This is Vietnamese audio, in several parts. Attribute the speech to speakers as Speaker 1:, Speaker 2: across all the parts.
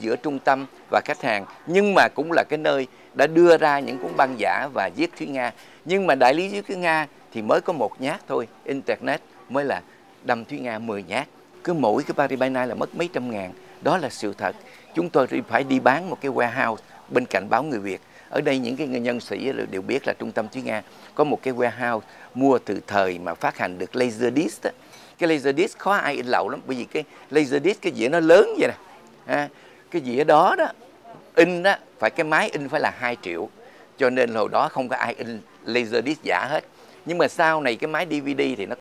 Speaker 1: giữa trung tâm và khách hàng. Nhưng mà cũng là cái nơi đã đưa ra những cuốn băng giả và viết thúy nga. Nhưng mà đại lý viết thúy nga thì mới có một nhát thôi internet mới là đâm thúy nga 10 nhát. Cứ mỗi cái Paris by Night là mất mấy trăm ngàn. Đó là sự thật. Chúng tôi phải đi bán một cái warehouse bên cạnh báo người Việt. Ở đây những cái nhân sĩ đều biết là trung tâm thúy nga có một cái warehouse mua từ thời mà phát hành được laser disc đó. cái laser disc khó ai in lậu lắm bởi vì cái laser disc cái dĩa nó lớn vậy nè. À, cái dĩa đó đó, in đó, phải cái máy in phải là 2 triệu. Cho nên hồi đó không có ai in laser disc giả hết. Nhưng mà sau này cái máy DVD thì nó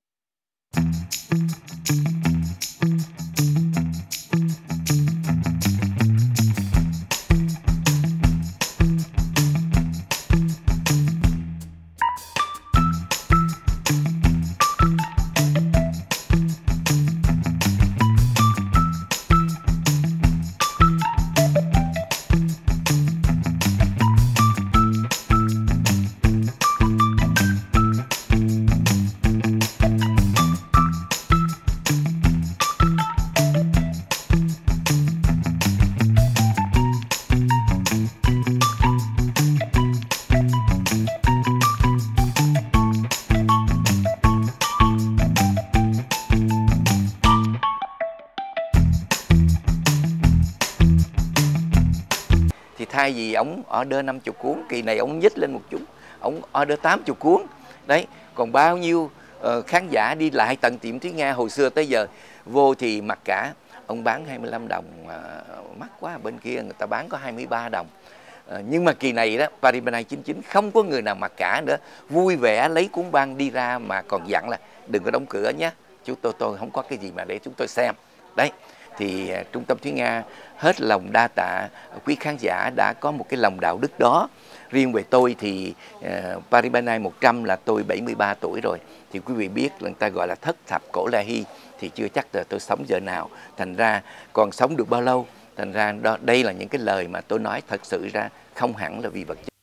Speaker 1: nay gì vì ông order 50 cuốn kỳ này ông nhích lên một chút ông order 80 cuốn. Đấy còn bao nhiêu uh, khán giả đi lại tận tiệm Thúy Nga hồi xưa tới giờ vô thì mặc cả. Ông bán 25 đồng uh, mắc quá bên kia người ta bán có 23 đồng. Uh, nhưng mà kỳ này đó Paris by 99 không có người nào mặc cả nữa. Vui vẻ lấy cuốn băng đi ra mà còn dặn là đừng có đóng cửa nhé. Chúng tôi tôi không có cái gì mà để chúng tôi xem. Đấy thì à, trung tâm Thúy Nga hết lòng đa tạ quý khán giả đã có một cái lòng đạo đức đó. Riêng về tôi thì uh, Paris 100 là tôi 73 tuổi rồi. Thì quý vị biết là người ta gọi là thất thập cổ la hy thì chưa chắc là tôi sống giờ nào. Thành ra còn sống được bao lâu? Thành ra đó đây là những cái lời mà tôi nói thật sự ra không hẳn là vì vật chất.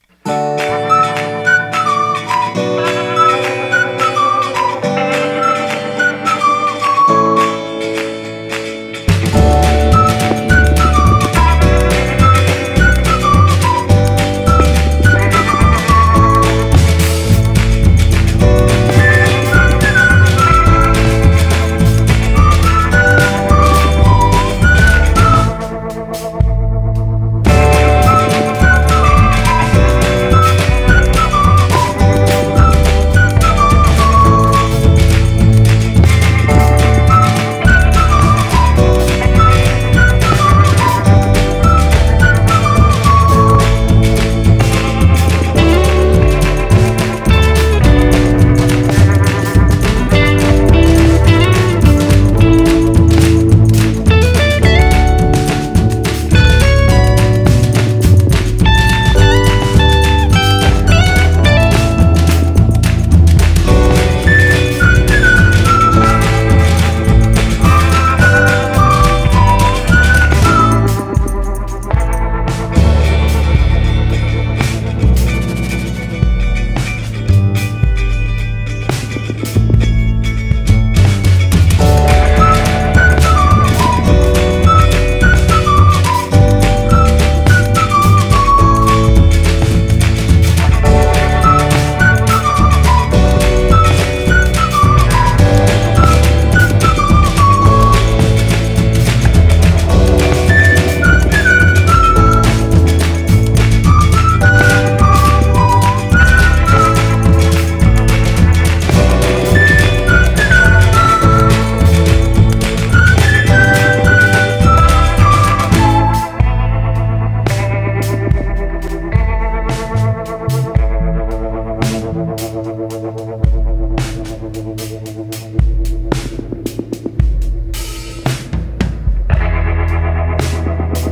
Speaker 1: thank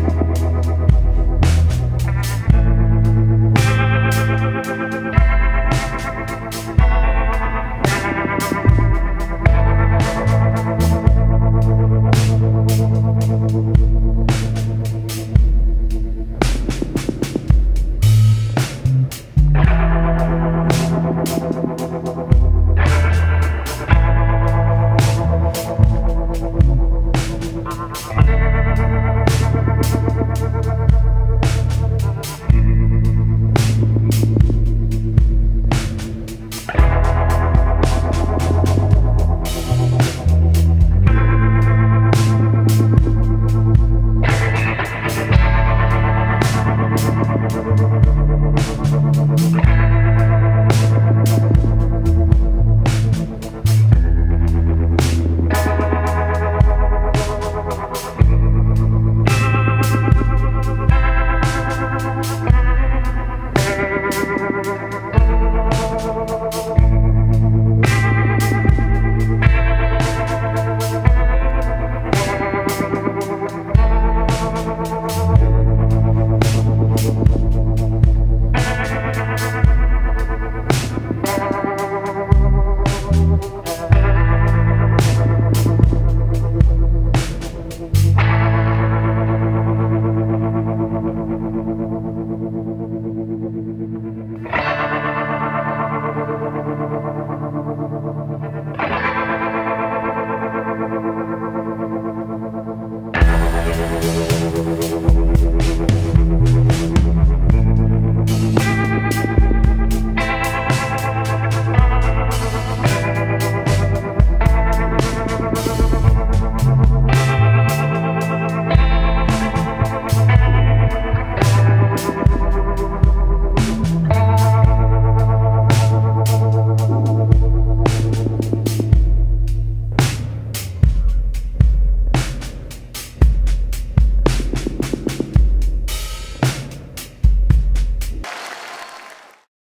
Speaker 1: you